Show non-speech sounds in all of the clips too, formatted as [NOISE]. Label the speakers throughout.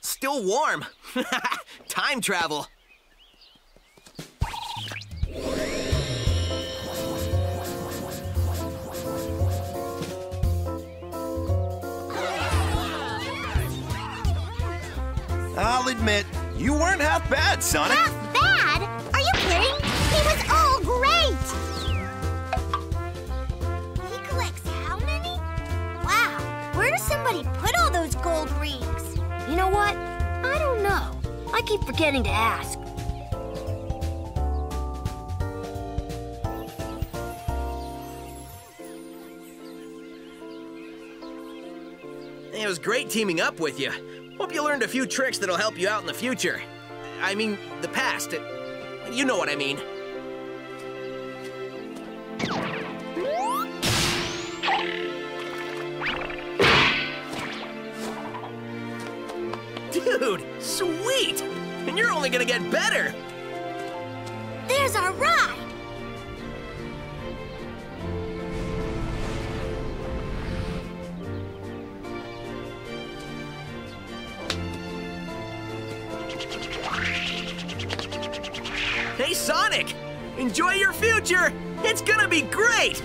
Speaker 1: Still warm. [LAUGHS] Time travel.
Speaker 2: I'll admit, you weren't half bad, Sonic.
Speaker 3: Know what? I don't know. I keep forgetting to ask.
Speaker 1: It was great teaming up with you. Hope you learned a few tricks that'll help you out in the future. I mean, the past. You know what I mean. Dude, sweet! And you're only gonna get better!
Speaker 4: There's our ride!
Speaker 1: Hey, Sonic! Enjoy your future! It's gonna be great!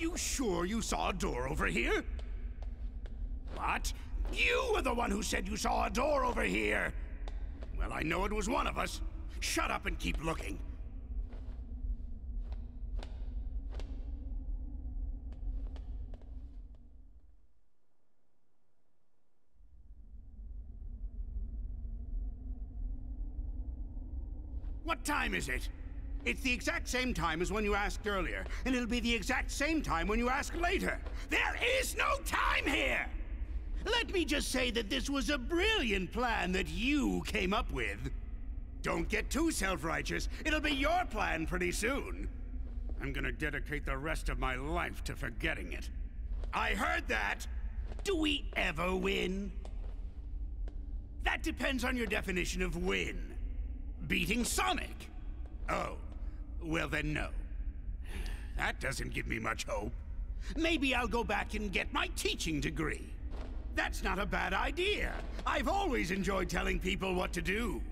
Speaker 5: You sure you saw a door over here? What? You were the one who said you saw a door over here! Well, I know it was one of us. Shut up and keep looking. What time is it? It's the exact same time as when you asked earlier, and it'll be the exact same time when you ask later. There is no time here! Let me just say that this was a brilliant plan that you came up with. Don't get too self-righteous. It'll be your plan pretty soon. I'm gonna dedicate the rest of my life to forgetting it. I heard that! Do we ever win? That depends on your definition of win. Beating Sonic? Oh, well then no. That doesn't give me much hope. Maybe I'll go back and get my teaching degree. That's not a bad idea. I've always enjoyed telling people what to do.